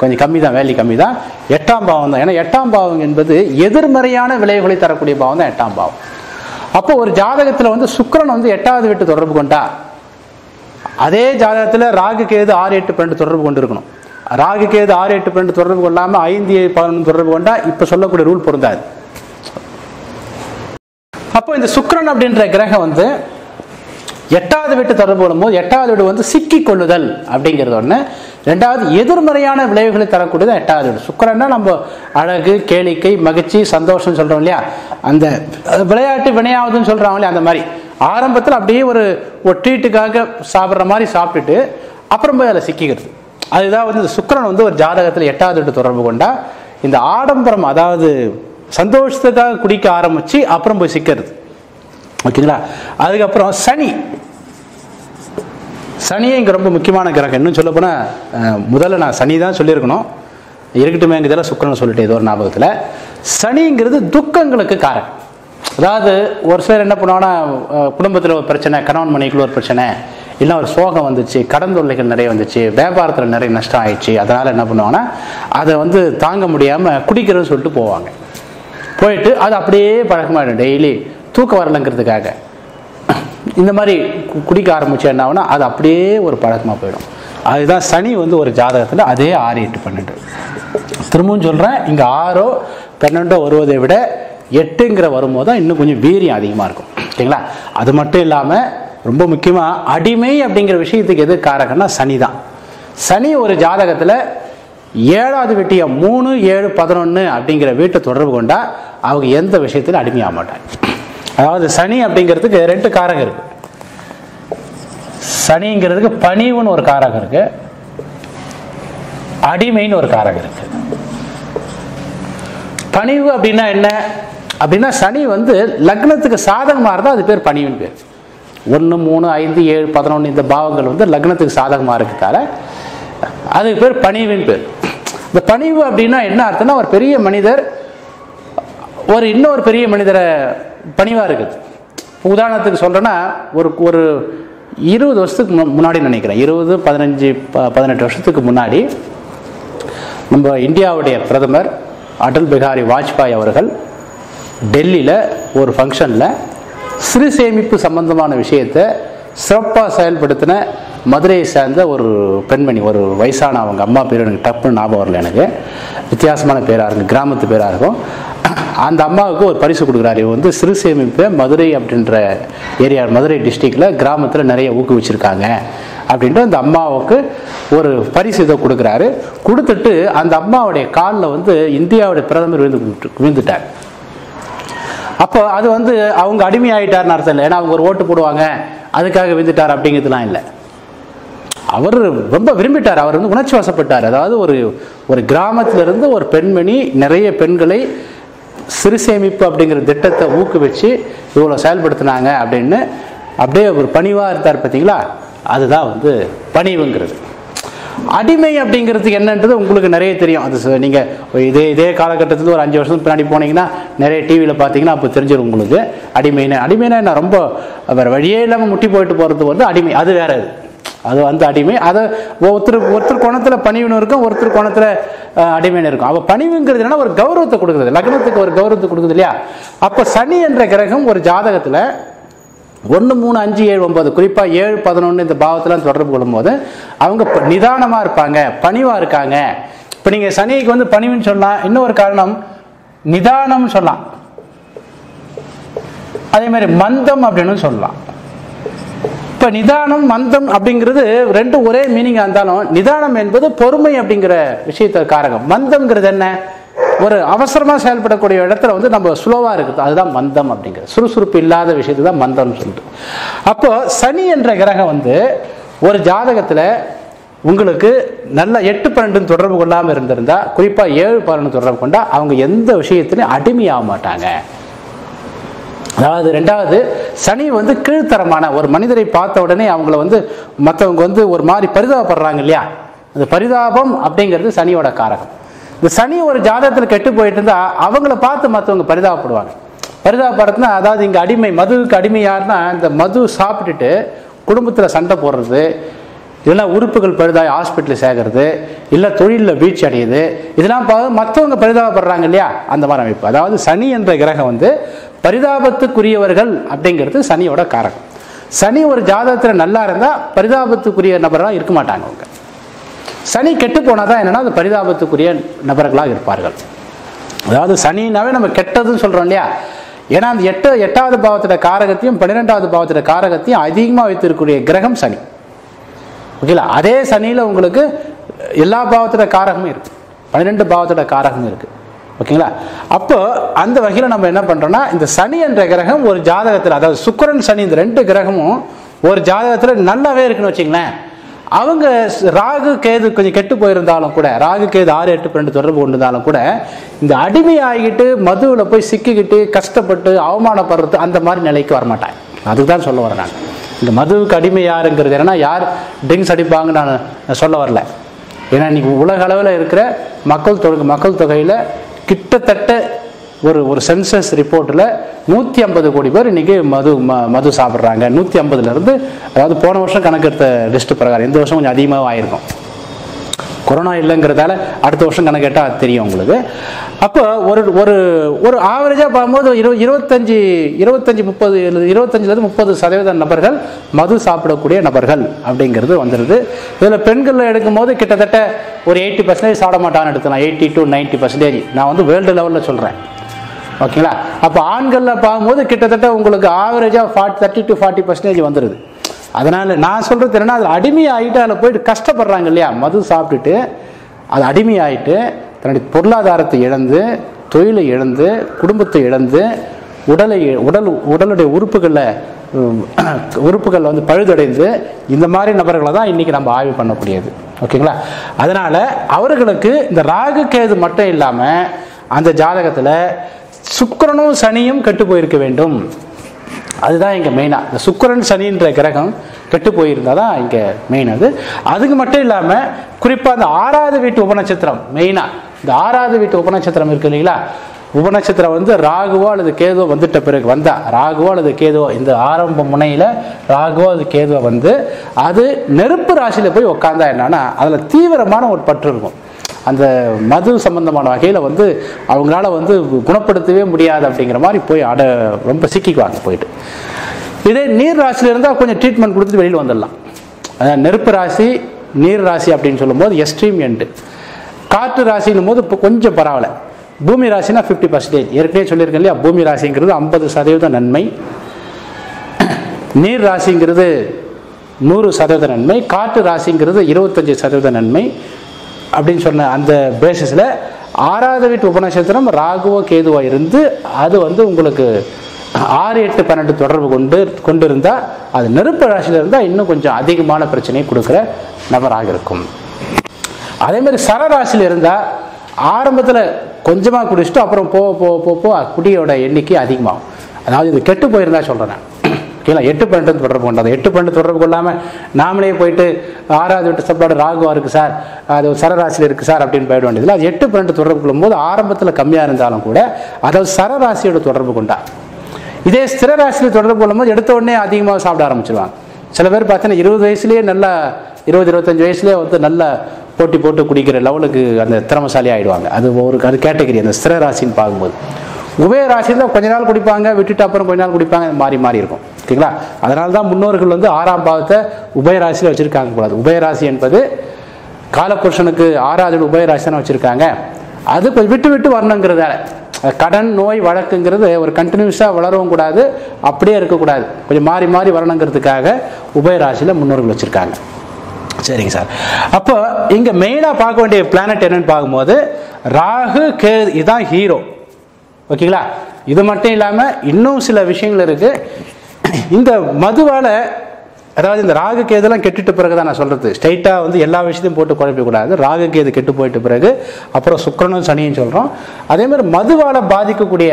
கொஞ்சம் கம்மி தான் வேல்யூ கம்மி தான். எட்டாம் பாவம் தான். ஏன்னா எட்டாம் பாவம் என்பது எதிர்மறையான விளைவுகளை தரக்கூடிய பாவம் தான் எட்டாம் பாவம். அப்போ ஒரு ஜாதகத்துல வந்து சுக்கரன் வந்து எட்டாவது வீட்டு தொடர்பு கொண்டா அதே ஜாதகத்துல ராகு கேது ஆறு எட்டு பன்னெண்டு தொடர்பு கொண்டு இருக்கணும் ராகு கேது ஆறு எட்டு பன்னெண்டு தொடர்பு கொள்ளாமல் ஐந்து ஏழு பதினொன்று தொடர்பு கொண்டா இப்ப சொல்லக்கூடிய ரூல் பொருந்தாது. அப்போ இந்த சுக்கரன் அப்படின்ற கிரகம் வந்து எட்டாவது வீட்டு தொடர்பு கொள்ளும்போது எட்டாவது வீடு வந்து சிக்கி கொள்ளுதல் அப்படிங்கிறது ஒன்று ரெண்டாவது எதிர்மறையான விளைவுகளை தரக்கூடியது எட்டாவது வீடு சுக்கிரன்னா நம்ம அழகு கேளிக்கை மகிழ்ச்சி சந்தோஷம் சொல்றோம் இல்லையா? அந்த விளையாட்டு வினையாவதுன்னு சொல்றாங்க இல்லையா? அந்த மாதிரி. ஆரம்பத்தில் அப்படியே ஒரு ஒற்றீட்டுக்காக சாப்பிட்ற மாதிரி சாப்பிட்டுட்டு அப்புறம் போய் அதில் சிக்கிக்கிறது. அதுதான் வந்து இந்த வந்து ஒரு ஜாதகத்தில் எட்டாவது வீட்டு தொடர்பு கொண்டா இந்த ஆடம்பரம் அதாவது சந்தோஷத்துக்காக குடிக்க ஆரம்பிச்சு அப்புறம் போய் சிக்கிறது. ஓகேங்களா? அதுக்கப்புறம் சனி. சனியே இங்கே ரொம்ப முக்கியமான கிரகம். இன்னும் சொல்ல போனால் முதல்ல நான் சனி தான் சொல்லியிருக்கணும். இருக்கட்டுமே இதெல்லாம் சுக்கரன் சொல்லிட்டு ஏதோ ஒரு ஞாபகத்தில். சனிங்கிறது துக்கங்களுக்கு காரணம். அதாவது ஒரு சிலர் என்ன பண்ணுவாங்கன்னா குடும்பத்தில் ஒரு பிரச்சனை கணவன் மனைவிக்குள்ள ஒரு பிரச்சனை இல்லை ஒரு சோகம் வந்துச்சு கடன் தொல்லைகள் நிறைய வந்துச்சு வியாபாரத்தில் நிறைய நஷ்டம் ஆயிடுச்சு அதனால் என்ன பண்ணுவாங்கன்னா அதை வந்து தாங்க முடியாமல் குடிக்கிறதுன்னு சொல்லிட்டு போவாங்க. போயிட்டு அது அப்படியே பழக்கமாயிடும் டெய்லி. தூக்கம் வரலங்கிறதுக்காக. இந்த மாதிரி கு- குடிக்க ஆரம்பிச்சு என்ன ஆகும்னா அது அப்படியே ஒரு பழக்கமாக போயிடும். அதுதான் சனி வந்து ஒரு ஜாதகத்தில் அதே ஆறு எட்டு பன்னெண்டு. திரும்பவும் சொல்கிறேன் இங்கே ஆறோ பன்னெண்டோ வருவதை விட எட்டுங்கிற வரும்போது தான் இன்னும் கொஞ்சம் வீரியம் அதிகமாக இருக்கும். ஓகேங்களா அது மட்டும் இல்லாமல் ரொம்ப முக்கியமாக அடிமை அப்படிங்கிற விஷயத்துக்கு எது காரகம்னா சனி தான். சனி ஒரு ஜாதகத்தில் ஏழாவது வெட்டியை மூணு ஏழு பதினொன்று அப்படிங்கிற வீட்டை தொடர்பு கொண்டால் அவங்க எந்த விஷயத்திலும் அடிமையாக மாட்டாங்க அதாவது சனி அப்படிங்கிறதுக்கு ரெண்டு காரகம் இருக்கு. சனிங்கிறதுக்கு பணிவுன்னு ஒரு காரகம் இருக்கு. அடிமைன்னு ஒரு காரகம் இருக்கு. பணிவு அப்படின்னா என்ன? அப்படின்னா சனி வந்து லக்னத்துக்கு சாதகமாக இருந்தால் அது பேர் பணிவின் பேர். ஒன்று மூணு ஐந்து ஏழு பதினொன்று இந்த பாவங்கள் வந்து லக்னத்துக்கு சாதகமாக இருக்கிறதால அதுக்கு பேர் பணிவின் பேர். இந்த பணிவு அப்படின்னா என்ன அர்த்தம்னா ஒரு பெரிய மனிதர் ஒரு இன்னொரு பெரிய மனிதரை பணிவாக இருக்குது. உதாரணத்துக்கு சொல்கிறேன்னா ஒரு ஒரு இருபது வருஷத்துக்கு முன்னாடி நினைக்கிறேன். இருபது பதினஞ்சு ப- பதினெட்டு வருஷத்துக்கு முன்னாடி நம்ம இந்தியாவுடைய பிரதமர் அடல் பிகாரி வாஜ்பாய் அவர்கள் டெல்லியில் ஒரு ஃபங்க்ஷனில் சிறு சேமிப்பு சம்பந்தமான விஷயத்தை சிறப்பாக செயல்படுத்தின மதுரையை சேர்ந்த ஒரு பெண்மணி ஒரு வயசான அவங்க அம்மா பேர் எனக்கு டப்புன்னு ஞாபகம் வரல எனக்கு. வித்தியாசமான பேராக இருக்கும் கிராமத்து பேராக இருக்கும். அந்த அம்மாவுக்கு ஒரு பரிசு கொடுக்குறாரு. இவர் வந்து சிறு சேமிப்பை மதுரை அப்படின்ற ஏரியா மதுரை டிஸ்ட்ரிக்டில் கிராமத்தில் நிறைய ஊக்குவிச்சிருக்காங்க அப்படின்ட்டு அந்த அம்மாவுக்கு ஒரு பரிசு இதை கொடுக்குறாரு. கொடுத்துட்டு அந்த அம்மாவுடைய காலில் வந்து இந்தியாவுடைய பிரதமர் விழுந்து விழுந்துட்டார். அப்போ அது வந்து அவங்க அடிமை அர்த்தம் இல்லை. ஏன்னா அவங்க ஒரு ஓட்டு போடுவாங்க. அதுக்காக விழுந்துட்டார் அப்படிங்கிறதுலாம் இல்லை. அவர் ரொம்ப விரும்பிட்டார். அவர் வந்து உணர்ச்சி வசப்பட்டார். அதாவது ஒரு ஒரு கிராமத்திலிருந்து ஒரு பெண்மணி நிறைய பெண்களை சிறு சேமிப்பு அப்படிங்கிற திட்டத்தை ஊக்குவிச்சு இவ்வளோ செயல்படுத்தினாங்க அப்படின்னு அப்படியே ஒரு பணிவாக இருந்தார் பார்த்தீங்களா? அதுதான் வந்து பணிவுங்கிறது. அடிமை அப்படிங்கிறதுக்கு என்னன்றது உங்களுக்கு நிறைய தெரியும். அது நீங்கள் இதே இதே காலகட்டத்தில் ஒரு அஞ்சு வருஷத்துக்கு பின்னாடி போனீங்கன்னா நிறைய டிவியில் பார்த்தீங்கன்னா அப்போ தெரிஞ்சிடும் உங்களுக்கு. அடிமைன்னு. அடிமைனா என்ன? ரொம்ப வேறு வழியே இல்லாமல் முட்டி போயிட்டு போகிறது வந்து அடிமை. அது வேற அது அது வந்து அடிமை. அதை ஒருத்தர் ஒருத்தர் கோணத்தில் பணிவுன்னு இருக்கும் ஒருத்தர் கோணத்தில் அடிமைன்னு இருக்கும். அப்போ பணிவுங்கிறது என்னன்னா ஒரு கௌரவத்தை கொடுக்குறது. லக்னத்துக்கு ஒரு கௌரவத்தை கொடுக்குது இல்லையா? அப்போ சனி என்ற கிரகம் ஒரு ஜாதகத்தில் ஒன்று மூணு அஞ்சு ஏழு ஒன்பது குறிப்பாக ஏழு பதினொன்று இந்த பாவத்தெல்லாம் தொடர்பு கொள்ளும்போது அவங்க நிதானமாக இருப்பாங்க பணிவாக இருக்காங்க. இப்போ நீங்கள் சனிக்கு வந்து பணிவுன்னு சொல்லலாம் இன்னொரு காரணம் நிதானம்னு சொல்லலாம். அதே மாதிரி மந்தம் அப்படின்னு சொல்லலாம். இப்போ நிதானம் மந்தம் அப்படிங்கிறது ரெண்டும் ஒரே மீனிங்காக இருந்தாலும் நிதானம் என்பது பொறுமை அப்படிங்கிற விஷயத்த காரகம். மந்தம்ங்கிறது என்ன? ஒரு அவசரமாக செயல்படக்கூடிய இடத்துல வந்து நம்ம ஸ்லோவாக இருக்குது. அதுதான் மந்தம் அப்படிங்கிறது. சுறுசுறுப்பு இல்லாத விஷயத்து தான் மந்தம்னு சொல்லிட்டு. அப்போது சனி என்ற கிரகம் வந்து ஒரு ஜாதகத்தில் உங்களுக்கு நல்ல எட்டு பன்னெண்டு தொடர்பு கொள்ளாமல் இருந்திருந்தா குறிப்பாக ஏழு பன்னெண்டு தொடர்பு கொண்டால் அவங்க எந்த விஷயத்துலையும் அடிமையாக மாட்டாங்க அதாவது ரெண்டாவது சனி வந்து கீழ்த்தரமான ஒரு மனிதரை பார்த்த உடனே அவங்கள வந்து மற்றவங்க வந்து ஒரு மாதிரி பரிதாபப்படுறாங்க இல்லையா? அந்த பரிதாபம் அப்படிங்கிறது சனியோட காரகம். இந்த சனி ஒரு ஜாதகத்தில் கெட்டு போயிட்டு இருந்தா அவங்கள பார்த்து மற்றவங்க பரிதாபப்படுவாங்க. பரிதாபப்படுறதுனா அதாவது இங்கே அடிமை மதுவுக்கு அடிமை யாருன்னா இந்த மது சாப்பிட்டுட்டு குடும்பத்தில் சண்டை போடுறது இதெல்லாம் உறுப்புகள் பழுதாய் ஹாஸ்பிட்டலில் சேர்க்கறது இல்லை தொழிலில் வீழ்ச்சி அடையுது இதெல்லாம் பார்த்து மற்றவங்க பரிதாபப்படுறாங்க இல்லையா? அந்த மாதிரி அமைப்பு. அதாவது சனி என்ற கிரகம் வந்து பரிதாபத்துக்குரியவர்கள் அப்படிங்கிறது சனியோட காரகம் சனி ஒரு ஜாதகத்தில் நல்லா இருந்தால் பரிதாபத்துக்குரிய நபராக இருக்க மாட்டாங்க அவங்க. சனி கெட்டு போனால் தான் என்னென்னா அது பரிதாபத்துக்குரிய நபர்களாக இருப்பார்கள். அதாவது சனினாவே நம்ம கெட்டதுன்னு சொல்கிறோம் இல்லையா? ஏன்னா அந்த எட்டு எட்டாவது பாவத்தோட காரகத்தையும் பன்னிரெண்டாவது பாவத்தோட காரகத்தையும் அதிகமாக வைத்திருக்கக்கூடிய கிரகம் சனி. ஓகேங்களா அதே சனியில் உங்களுக்கு எல்லா பாவத்தோட காரகமும் இருக்குது பன்னிரெண்டு பாவத்தோட காரகமும் இருக்குது ஓகேங்களா? அப்போ அந்த வகையில் நம்ம என்ன பண்ணுறோன்னா இந்த சனி என்ற கிரகம் ஒரு ஜாதகத்தில் அதாவது சுக்கரன் சனி இந்த ரெண்டு கிரகமும் ஒரு ஜாதகத்தில் நல்லாவே இருக்குன்னு வச்சுங்களேன். அவங்க ராகு கேது கொஞ்சம் கெட்டு போயிருந்தாலும் கூட ராகு கேது ஆறு எட்டு பன்னெண்டு தொடர்பு கொண்டிருந்தாலும் கூட இந்த அடிமை ஆகிக்கிட்டு மதுவில் போய் சிக்கிக்கிட்டு கஷ்டப்பட்டு அவமானப்படுறது அந்த மாதிரி நிலைக்கு வரமாட்டாங்க அதுக்கு தான் சொல்ல வரேன் நான். இந்த மதுவுக்கு அடிமை யாருங்கிறது என்னன்னா யார் ட்ரிங்க்ஸ் அடிப்பாங்கன்னு நான் நான் சொல்ல வரல. ஏன்னா இன்னைக்கு உலக அளவில் இருக்கிற மக்கள் தொகை மக்கள் தொகையில் கிட்டத்தட்ட ஒரு ஒரு சென்சஸ் ரிப்போர்ட்டில் நூற்றி ஐம்பது கோடி பேர் இன்றைக்கி மது ம மது சாப்பிட்றாங்க. நூற்றி ஐம்பதுலேருந்து அதாவது போன வருஷம் கணக்கெடுத்த லிஸ்ட்டு பிரகாரம் இந்த வருஷம் கொஞ்சம் அதிகமாக ஆயிருக்கும். கொரோனா இல்லைங்கிறதால அடுத்த வருஷம் கணக்கேட்டால் தெரியும் உங்களுக்கு. அப்போ ஒரு ஒரு ஒரு ஆவரேஜாக பார்க்கும்போது இரு இருபத்தஞ்சி இருபத்தஞ்சி முப்பது இருபத்தஞ்சிலேருந்து முப்பது சதவீத நபர்கள் மது சாப்பிடக்கூடிய நபர்கள் அப்படிங்கிறது வந்துடுது இதில் பெண்களில் எடுக்கும்போது கிட்டத்தட்ட ஒரு எயிட்டி பர்சன்டேஜ் சாப்பிட மாட்டான்னு எடுக்கலாம் எயிட்டி டு நைன்ட்டி பர்சன்டேஜ் நான் வந்து வேர்ல்டு லெவலில் சொல்கிறேன் ஓகேங்களா? அப்போ ஆண்களில் பார்க்கும்போது கிட்டத்தட்ட உங்களுக்கு ஆவரேஜாக forty thirty to forty percentage வந்துடுது அதனால் நான் சொல்கிறது என்னன்னா அது அடிமையாகிட்டு அதில் போயிட்டு கஷ்டப்படுறாங்க இல்லையா? மது சாப்பிட்டுட்டு அது அடிமையாயிட்டு தன்னுடைய பொருளாதாரத்தை இழந்து தொழிலை இழந்து குடும்பத்தை இழந்து உடலை உடல் உடலுடைய உறுப்புகளில் உறுப்புகள் வந்து பழுதடைந்து இந்த மாதிரி நபர்களை தான் இன்றைக்கி நம்ம ஆய்வு பண்ணக்கூடியது. ஓகேங்களா? அதனால் அவர்களுக்கு இந்த ராகு கேது மட்டும் இல்லாமல் அந்த ஜாதகத்தில் சுக்கரனும் சனியும் கெட்டு போயிருக்க வேண்டும். அதுதான் இங்கே மெயினாக இந்த சுக்கிரன் சனின்ற கிரகம் கெட்டு போயிருந்தால் தான் இங்கே மெயின் அது. அதுக்கு மட்டும் இல்லாமல் குறிப்பாக அந்த ஆறாவது வீட்டு உபநட்சத்திரம் மெயினாக இந்த ஆறாவது வீட்டு உபநட்சத்திரம் இருக்கு இல்லைங்களா? உபநட்சத்திரம் வந்து ராகுவோ அல்லது கேதுவோ வந்துட்ட பிறகு வந்தா ராகுவோ அல்லது கேதுவோ இந்த ஆரம்ப முனையில் ராகுவோ அல்லது கேதுவோ வந்து அது நெருப்பு ராசியில் போய் உட்காந்தா என்னன்னா அதில் தீவிரமான ஒரு பற்று இருக்கும். அந்த மது சம்பந்தமான வகையில் வந்து அவங்களால வந்து குணப்படுத்தவே முடியாது அப்படிங்கிற மாதிரி போய் அட ரொம்ப சிக்கிக்குவாங்க போயிட்டு. இதே நீர் ராசியில் இருந்தால் கொஞ்சம் ட்ரீட்மெண்ட் கொடுத்துட்டு வெளியில் வந்துடலாம். அதாவது நெருப்பு ராசி நீர் ராசி அப்படின்னு சொல்லும்போது எக்ஸ்ட்ரீம் எண்டு காற்று ராசின்னும் போது இப்போ கொஞ்சம் பரவாயில்ல. பூமி ராசினா ஃபிஃப்டி பர்சன்டேஜ் ஏற்கனவே சொல்லியிருக்கேன் இல்லையா? பூமி ராசிங்கிறது ஐம்பது சதவீத நன்மை. நீர் ராசிங்கிறது நூறு சதவீத நன்மை. காற்று ராசிங்கிறது இருபத்தஞ்சி சதவீத நன்மை. அப்படின்னு சொன்ன அந்த பேசிஸில் ஆறாவது வீட்டு உபநட்சத்திரம் ராகுவோ கேதுவோ இருந்து அது வந்து உங்களுக்கு ஆறு எட்டு பன்னெண்டு தொடர்பு கொண்டு கொண்டு இருந்தால் அது நெருப்பு ராசியில் இருந்தால் இன்னும் கொஞ்சம் அதிகமான பிரச்சனையை கொடுக்குற நபராக இருக்கும். அதேமாதிரி சரராசியில் இருந்தால் ஆரம்பத்தில் கொஞ்சமாக குடிச்சிட்டு அப்புறம் போக போக போக போக குடியோட எண்ணிக்கை அதிகமாகும். அதாவது இது கெட்டு போயிருந்தா சொல்கிறேன் ஓகேங்களா எட்டு பன்னெண்டு தொடர்பு கொண்டாது எட்டு பன்னெண்டு தொடர்பு கொள்ளாமல் நாமளே போயிட்டு ஆறாவது வீட்டு சாப்பாடு ராகுவா இருக்குது சார் அது சரராசியில் இருக்குது சார் அப்படின்னு போயிட வேண்டியதில்லை. அது எட்டு பன்னெண்டு தொடர்பு கொள்ளும்போது ஆரம்பத்தில் கம்மியாக இருந்தாலும் கூட அதாவது சரராசியோட தொடர்பு கொண்டா. இதே ஸ்திர ராசியில் தொடர்பு கொள்ளும்போது எடுத்த உடனே அதிகமாக சாப்பிட ஆரம்பிச்சிருவாங்க. சில பேர் பார்த்தீங்கன்னா இருபது வயசுலேயே நல்லா இருபது இருபத்தஞ்சு வயசுலேயே வந்து நல்லா போட்டி போட்டு குடிக்கிற லெவலுக்கு அந்த திறமசாலி ஆகிடுவாங்க அது ஒரு அது கேட்டகரி அந்த ஸ்திர ராசின்னு பார்க்கும்போது. உபய ராசியில் கொஞ்ச நாள் குடிப்பாங்க விட்டுட்டு அப்புறம் கொஞ்ச நாள் குடிப்பாங்க மாறி மாறி இருக்கும். ஓகேங்களா? அதனால தான் முன்னோர்கள் வந்து ஆறாம் பாவத்தை உபயராசியில் வச்சுருக்காங்க கூடாது உபயராசி என்பது காலபுருஷனுக்கு ஆறாவது உபய வச்சுருக்காங்க. தானே அது கொஞ்சம் விட்டு விட்டு வரணுங்கிறதால. கடன் நோய் வழக்குங்கிறது ஒரு கண்டினியூஸாக வளரவும் கூடாது அப்படியே இருக்கக்கூடாது கொஞ்சம் மாறி மாறி வரணுங்கிறதுக்காக உபயராசியில் முன்னோர்கள் வச்சுருக்காங்க. சரிங்க சார். அப்போ இங்கே மெயினாக பார்க்க வேண்டிய பிளானட் என்னன்னு பார்க்கும்போது ராகு கே இதுதான் ஹீரோ ஓகேங்களா? இது மட்டும் இல்லாமல் இன்னும் சில விஷயங்கள் இருக்குது இந்த மதுவால் அதாவது இந்த ராகு கேதுலாம் கெட்டுட்ட பிறகு தான் நான் சொல்கிறது ஸ்ட்ரைட்டாக வந்து எல்லா விஷயத்தையும் போட்டு குழப்பிக்கூடாது ராகு கேது கெட்டு போயிட்டு பிறகு அப்புறம் சுக்கரனும் சனியும் சொல்கிறோம் அதேமாதிரி மதுவால் பாதிக்கக்கூடிய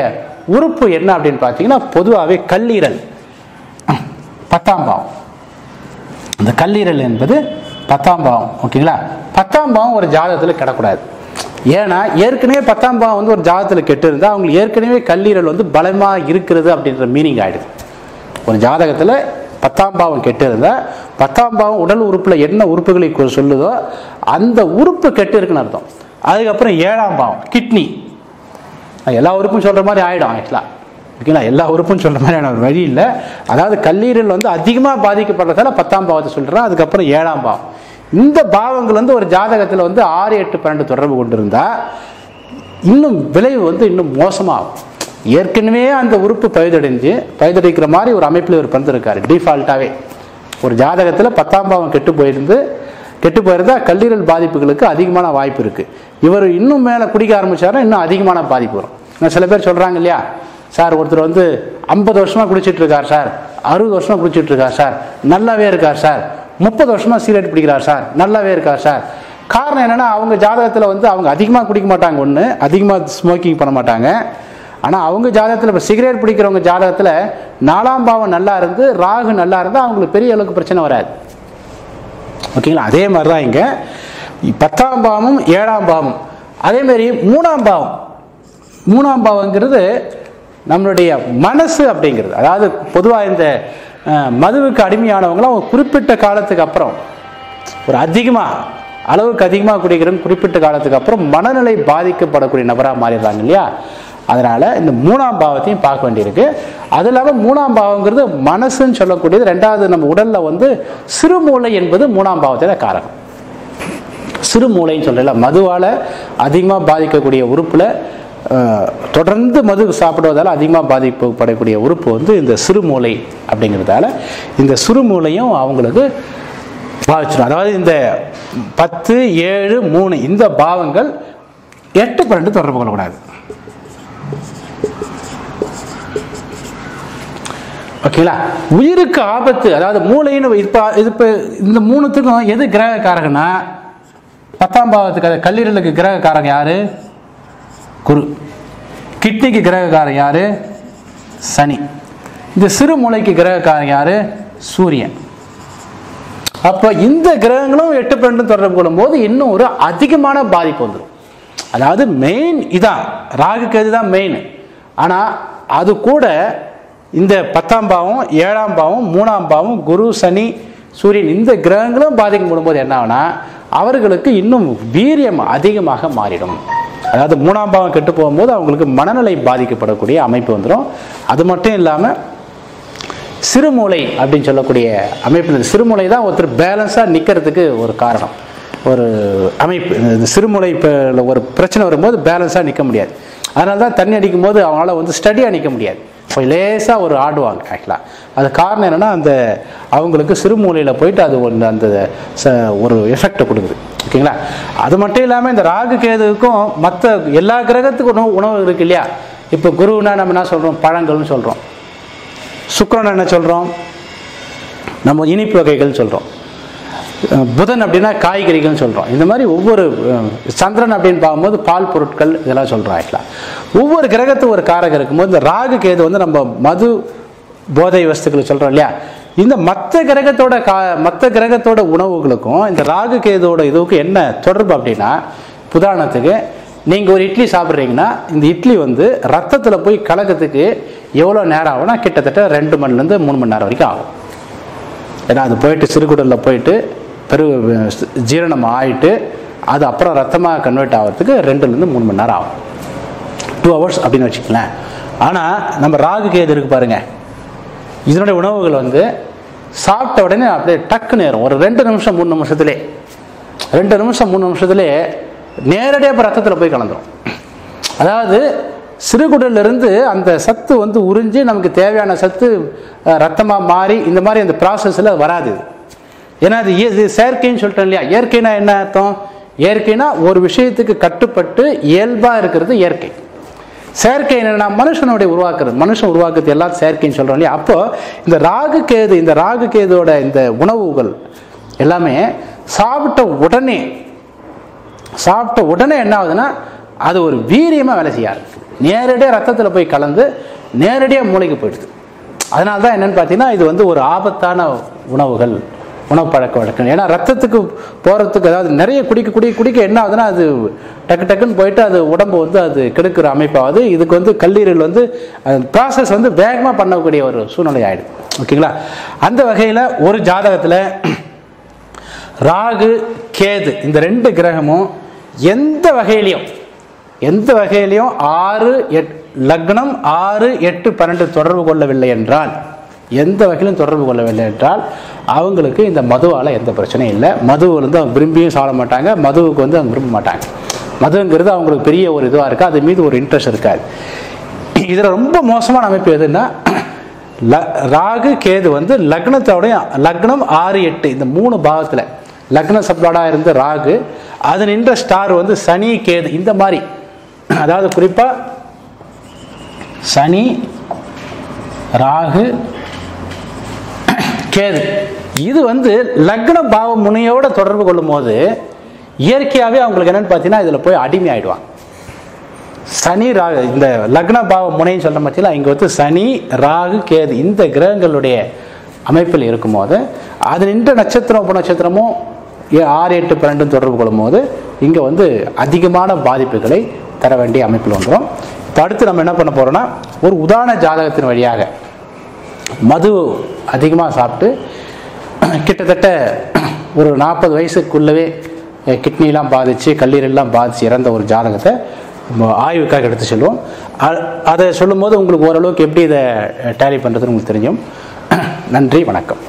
உறுப்பு என்ன அப்படின்னு பார்த்தீங்கன்னா பொதுவாகவே கல்லீரல். பத்தாம் பாவம். அந்த கல்லீரல் என்பது பத்தாம் பாவம். ஓகேங்களா? பத்தாம் பாவம் ஒரு ஜாதகத்தில் கிடக்கூடாது. ஏன்னா ஏற்கனவே பத்தாம் பாவம் வந்து ஒரு ஜாதகத்தில் கெட்டு இருந்தால் அவங்களுக்கு ஏற்கனவே கல்லீரல் வந்து பலமாக இருக்கிறது அப்படின்ற மீனிங் ஆகிடுது ஒரு ஜாதகத்தில் பத்தாம் பாவம் கெட்டு இருந்தால் பத்தாம் பாவம் உடல் உறுப்பில் என்ன உறுப்புகளை சொல்லுதோ அந்த உறுப்பு கெட்டு இருக்குன்னு அர்த்தம். அதுக்கப்புறம் ஏழாம் பாவம் கிட்னி. எல்லா உறுப்பும் சொல்கிற மாதிரி ஆகிடும் ஆக்சுவலாக ஓகேங்களா? எல்லா உறுப்பும் சொல்கிற மாதிரியான ஒரு வழி இல்லை. அதாவது கல்லீரல் வந்து அதிகமாக பாதிக்கப்படுறதால பத்தாம் பாவத்தை சொல்கிறேன் அதுக்கப்புறம் ஏழாம் பாவம். இந்த பாவங்கள் வந்து ஒரு ஜாதகத்தில் வந்து ஆறு எட்டு பன்னெண்டு தொடர்பு கொண்டிருந்தால் இன்னும் விளைவு வந்து இன்னும் மோசமாகும். ஏற்கனவே அந்த உறுப்பு பழுதடைஞ்சு பழுதடைக்கிற மாதிரி ஒரு அமைப்பில் இவர் பிறந்திருக்காரு டிஃபால்ட்டாகவே ஒரு ஜாதகத்தில் பத்தாம் பாவம் கெட்டு போயிருந்து கெட்டு போயிருந்தா கல்லீரல் பாதிப்புகளுக்கு அதிகமான வாய்ப்பு இருக்குது இவர் இன்னும் மேலே குடிக்க ஆரம்பிச்சாருன்னா இன்னும் அதிகமான பாதிப்பு வரும். நான் சில பேர் சொல்கிறாங்க இல்லையா சார் ஒருத்தர் வந்து ஐம்பது வருஷமாக குடிச்சிட்டு இருக்கார் சார் அறுபது வருஷமாக குடிச்சிட்டு இருக்கார் சார் நல்லாவே இருக்கார் சார் முப்பது வருஷமாக சிகரெட் பிடிக்கிறார் சார் நல்லாவே இருக்கார் சார். காரணம் என்னன்னா அவங்க ஜாதகத்தில் வந்து அவங்க அதிகமாக குடிக்க மாட்டாங்க ஒன்று அதிகமாக ஸ்மோக்கிங் பண்ண மாட்டாங்க. ஆனால் அவங்க ஜாதகத்தில் இப்போ சிகரெட் பிடிக்கிறவங்க ஜாதகத்தில் நாலாம் பாவம் நல்லா இருந்து ராகு நல்லா இருந்தால் அவங்களுக்கு பெரிய அளவுக்கு பிரச்சனை வராது. ஓகேங்களா? அதே மாதிரி தான் இங்கே. பத்தாம் பாவமும் ஏழாம் பாவமும். அதேமாரி மூணாம் பாவம். மூணாம் பாவங்கிறது நம்மளுடைய மனசு அப்படிங்கிறது. அதாவது பொதுவாக இந்த மதுவுக்கு அடிமையானவங்களாம் ஒரு குறிப்பிட்ட காலத்துக்கு அப்புறம் ஒரு அதிகமாக அளவுக்கு அதிகமாக குடிக்கிறோம் குறிப்பிட்ட காலத்துக்கு அப்புறம் மனநிலை பாதிக்கப்படக்கூடிய நபராக மாறிடுறாங்க இல்லையா? அதனால இந்த மூணாம் பாவத்தையும் பார்க்க வேண்டியிருக்கு. அது இல்லாமல் மூணாம் பாவங்கிறது மனசுன்னு சொல்லக்கூடியது. ரெண்டாவது நம்ம உடல்ல வந்து சிறுமூளை என்பது மூணாம் பாவத்தில் காரணம் சிறுமூளைன்னு சொல்லல மதுவால் அதிகமாக பாதிக்கக்கூடிய உறுப்பில் தொடர்ந்து மது சாப்பிடுவதால் அதிகமாக பாதிக்கப்படக்கூடிய உறுப்பு வந்து இந்த சிறுமூளை அப்படிங்கிறதால இந்த சிறுமூளையும் அவங்களுக்கு பாதிச்சிடும். அதாவது இந்த பத்து ஏழு மூணு இந்த பாவங்கள் எட்டு பன்னெண்டு தொடர்பு கொள்ளக்கூடாது. ஓகேங்களா உயிருக்கு ஆபத்து அதாவது மூளைன்னு இப்போ இது இப்போ இந்த மூணுத்துக்கும் எது கிரக காரகனா பத்தாம் பாவத்துக்கு அது கல்லீரலுக்கு கிரக காரகம் யாரு? குரு. கிட்னிக்கு கிரக காரகம் யாரு? சனி. இந்த சிறு மூளைக்கு கிரக காரகம் யாரு? சூரியன். அப்போ இந்த கிரகங்களும் எட்டு பன்னெண்டு தொடர்பு கொள்ளும்போது இன்னும் ஒரு அதிகமான பாதிப்பு வந்துடும் அதாவது மெயின் இதான். ராகு கேது தான் மெயின் ஆனால் அது கூட இந்த பத்தாம் பாவம் ஏழாம் பாவம் மூணாம் பாவம் குரு சனி சூரியன் இந்த கிரகங்களும் பாதிக்கப்படும் போது என்ன ஆகுனா அவர்களுக்கு இன்னும் வீரியம் அதிகமாக மாறிடும். அதாவது மூணாம் பாவம் கெட்டு போகும்போது அவங்களுக்கு மனநிலை பாதிக்கப்படக்கூடிய அமைப்பு வந்துடும் அது மட்டும் இல்லாமல் சிறுமூளை அப்படின்னு சொல்லக்கூடிய அமைப்பு இந்த சிறுமூளை தான் ஒருத்தர் பேலன்ஸாக நிற்கிறதுக்கு ஒரு காரணம். ஒரு அமைப்பு இந்த சிறுமூளை இப்போ ஒரு பிரச்சனை வரும்போது பேலன்ஸாக நிற்க முடியாது. அதனால தான் தண்ணி அடிக்கும் போது அவங்களால வந்து ஸ்டடியாக நிற்க முடியாது. போய் லேசாக ஒரு ஆடுவாங்க ஆக்சுவலாக அது காரணம் என்னென்னா அந்த அவங்களுக்கு சிறுமூலையில் போயிட்டு அது ஒன்று அந்த ச- ஒரு எஃபெக்டை கொடுக்குது. ஓகேங்களா? அது மட்டும் இல்லாமல் இந்த ராகு கேதுவுக்கும் மற்ற எல்லா கிரகத்துக்கும் உணவு உணவு இருக்கு இல்லையா? இப்போ குருன்னா நம்ம என்ன சொல்கிறோம் பழங்கள்னு சொல்கிறோம் சுக்கரன் என்ன சொல்கிறோம் நம்ம இனிப்பு வகைகள் சொல்கிறோம் புதன் அப்படின்னா காய்கறிகள்னு சொல்கிறோம் இந்த மாதிரி ஒவ்வொரு சந்திரன் அப்படின்னு பார்க்கும்போது பால் பொருட்கள் இதெல்லாம் சொல்கிறோம் ஆக்சுவலாக ஒவ்வொரு கிரகத்துக்கு ஒரு காரகம் இருக்கும்போது இந்த ராகு கேது வந்து நம்ம மது போதை வஸ்துக்கள் சொல்கிறோம் இல்லையா? இந்த மற்ற கிரகத்தோட கா மற்ற கிரகத்தோட உணவுகளுக்கும் இந்த ராகு கேதோட இதுக்கும் என்ன தொடர்பு அப்படின்னா உதாரணத்துக்கு நீங்கள் ஒரு இட்லி சாப்பிட்றீங்கன்னா இந்த இட்லி வந்து ரத்தத்தில் போய் கலக்கிறதுக்கு எவ்வளோ நேரம் ஆகும்னா கிட்டத்தட்ட ரெண்டு மணிலேருந்து மூணு மணி நேரம் வரைக்கும் ஆகும். ஏன்னா அது போயிட்டு சிறுகுடலில் போயிட்டு பெரு ஜீரணம் ஆகிட்டு அது அப்புறம் ரத்தமாக கன்வெர்ட் ஆகிறதுக்கு ரெண்டுலேருந்து மூணு மணி நேரம் ஆகும். டூ ஹவர்ஸ் அப்படின்னு வச்சுக்கலாம் ஆனால் நம்ம ராகு கேது இருக்கு பாருங்க. இதனுடைய உணவுகள் வந்து சாப்பிட்ட உடனே அப்படியே டக்கு நேரம் ஒரு ரெண்டு நிமிஷம் மூணு நிமிஷத்துலே. ரெண்டு நிமிஷம் மூணு நிமிஷத்துலே நேரடியாக இப்போ ரத்தத்தில் போய் கலந்துடும் அதாவது சிறுகுடல்ல இருந்து அந்த சத்து வந்து உறிஞ்சி நமக்கு தேவையான சத்து ரத்தமாக மாறி இந்த மாதிரி அந்த ப்ராசஸில் வராது இது. ஏன்னா அது இது செயற்கைன்னு சொல்லிட்டோம் இல்லையா? இயற்கைனா என்ன அர்த்தம்? இயற்கைனா ஒரு விஷயத்துக்கு கட்டுப்பட்டு இயல்பாக இருக்கிறது இயற்கை. செயற்கை என்னென்னா மனுஷனுடைய உருவாக்குறது. மனுஷன் உருவாக்குறது எல்லாம் செயற்கைன்னு சொல்கிறோம் இல்லையா? அப்போ இந்த ராகு கேது இந்த ராகு கேதோட இந்த உணவுகள் எல்லாமே சாப்பிட்ட உடனே சாப்பிட்ட உடனே என்ன ஆகுதுன்னா அது ஒரு வீரியமாக வேலை செய்யாது நேரடியாக ரத்தத்தில் போய் கலந்து நேரடியாக மூளைக்கு போயிடுது. அதனால தான் என்னன்னு பார்த்தீங்கன்னா இது வந்து ஒரு ஆபத்தான உணவுகள். உணவு பழக்க வழக்கம். ஏன்னா ரத்தத்துக்கு போகிறதுக்கு அதாவது நிறைய குடிக்க குடிக்க குடிக்க என்ன ஆகுதுன்னா அது டக்கு டக்குன்னு போயிட்டு அது உடம்பு வந்து அது கெடுக்கிற அமைப்பாகுது இதுக்கு வந்து கல்லீரல் வந்து ப்ராசஸ் வந்து வேகமாக பண்ணக்கூடிய ஒரு சூழ்நிலை ஆகிடும் ஓகேங்களா? அந்த வகையில் ஒரு ஜாதகத்தில் ராகு கேது இந்த ரெண்டு கிரகமும் எந்த வகையிலையும் எந்த வகையிலையும் ஆறு எட் லக்னம் ஆறு எட்டு பன்னெண்டு தொடர்பு கொள்ளவில்லை என்றால் எந்த வகையிலும் தொடர்பு கொள்ளவில்லை என்றால் அவங்களுக்கு இந்த மதுவால் எந்த பிரச்சனையும் இல்லை. மதுவில் வந்து அவங்க விரும்பியும் சாப்பிட மாட்டாங்க. மதுவுக்கு வந்து அவங்க விரும்ப மாட்டாங்க. மதுங்கிறது அவங்களுக்கு பெரிய ஒரு இதுவாக இருக்குது அது மீது ஒரு இன்ட்ரெஸ்ட் இருக்காது. இதில் ரொம்ப மோசமான அமைப்பு எதுன்னா ல- ராகு கேது வந்து லக்னத்தோடைய லக்னம் ஆறு எட்டு இந்த மூணு பாகத்தில் லக்ன சப்ளாடாக இருந்த ராகு அது நின்ற ஸ்டார் வந்து சனி கேது இந்த மாதிரி. அதாவது குறிப்பாக சனி ராகு கேது. இது வந்து லக்ன பாவ முனையோட தொடர்பு கொள்ளும் போது இயற்கையாகவே அவங்களுக்கு என்னன்னு பார்த்தீங்கன்னா இதில் போய் அடிமை ஆயிடுவாங்க. சனி ராகு இந்த லக்ன பாவ முனைன்னு சொல்ல பட்சத்தில் இங்கே வந்து சனி ராகு கேது இந்த கிரகங்களுடைய அமைப்பில் இருக்கும்போது அது நின்ற நட்சத்திரம் உப நட்சத்திரமும் ஏ- ஆறு எட்டு பன்னெண்டும் தொடர்பு கொள்ளும்போது இங்கே வந்து அதிகமான பாதிப்புகளை தர வேண்டிய அமைப்பில் வந்துடும் இப்போ அடுத்து நம்ம என்ன பண்ண போகிறோம்னா ஒரு உதாரண ஜாதகத்தின் வழியாக மது அதிகமாக சாப்பிட்டு கிட்டத்தட்ட ஒரு நாற்பது வயசுக்குள்ளவே கிட்னிலாம் பாதித்து கல்லீரல்லாம் பாதித்து இறந்த ஒரு ஜாதகத்தை நம்ம ஆய்வுக்காக எடுத்து சொல்லுவோம். அதை சொல்லும்போது உங்களுக்கு ஓரளவுக்கு எப்படி இதை டேலி பண்ணுறதுன்னு உங்களுக்கு தெரியும். நன்றி வணக்கம்.